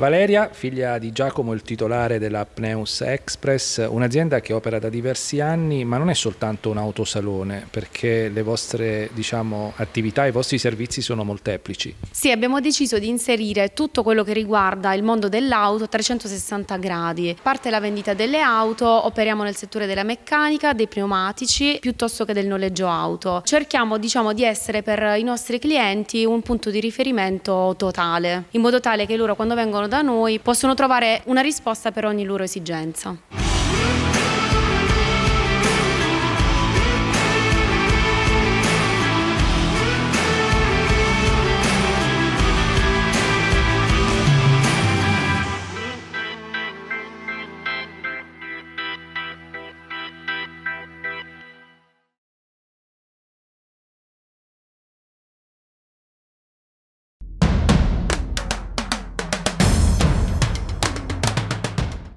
Valeria, figlia di Giacomo, il titolare della Pneus Express, un'azienda che opera da diversi anni, ma non è soltanto un autosalone, perché le vostre diciamo, attività, i vostri servizi sono molteplici. Sì, abbiamo deciso di inserire tutto quello che riguarda il mondo dell'auto a 360 gradi. Parte la vendita delle auto, operiamo nel settore della meccanica, dei pneumatici, piuttosto che del noleggio auto. Cerchiamo diciamo, di essere per i nostri clienti un punto di riferimento totale, in modo tale che loro quando vengono da noi possono trovare una risposta per ogni loro esigenza.